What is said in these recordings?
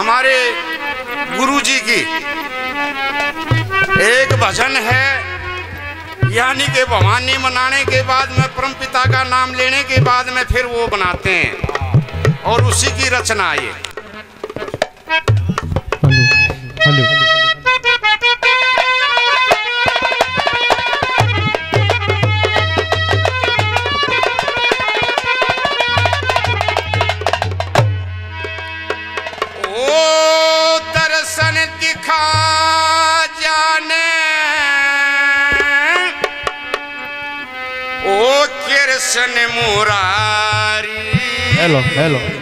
हमारे गुरु जी की। एक भजन है, यानी के भवानी मनाने के बाद में परम पिता का नाम लेने के बाद में फिर वो बनाते हैं। और उसी की रचना ये। Hello hello. Krishna Murari. Hello hello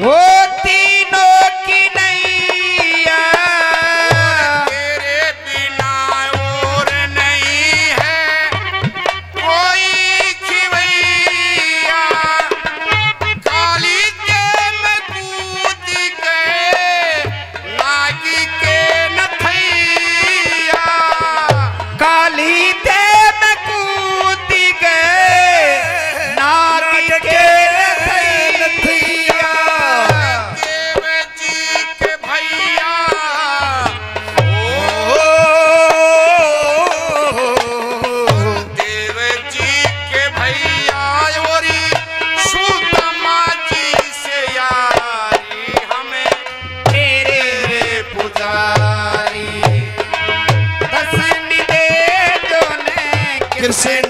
Whoa! sense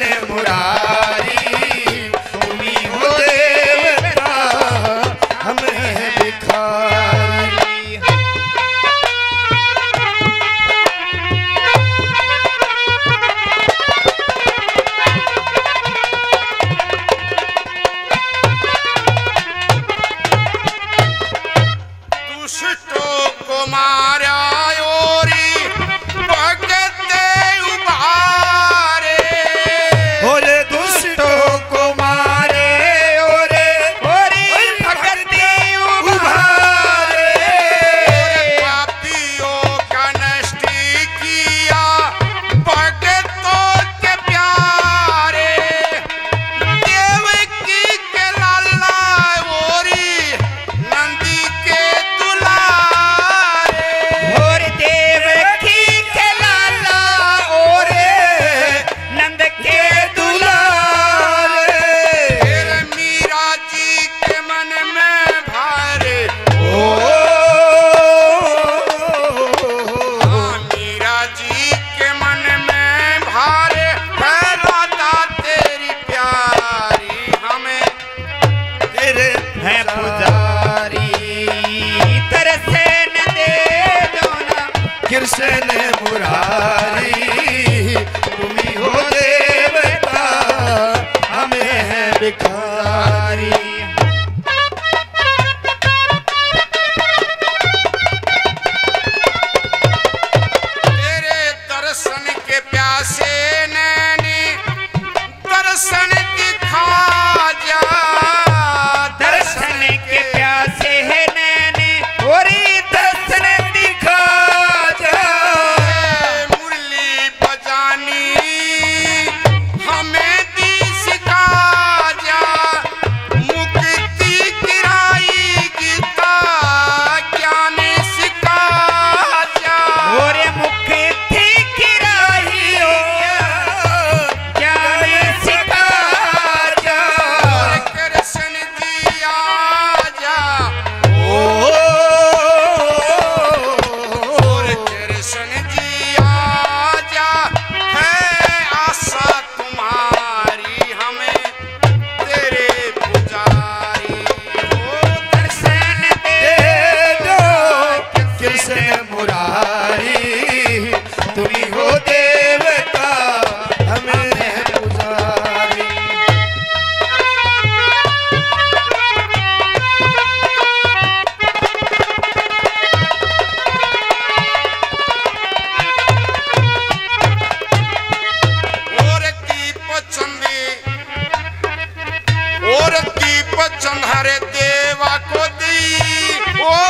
Krishna Murari. वचन देवा को दी। ओ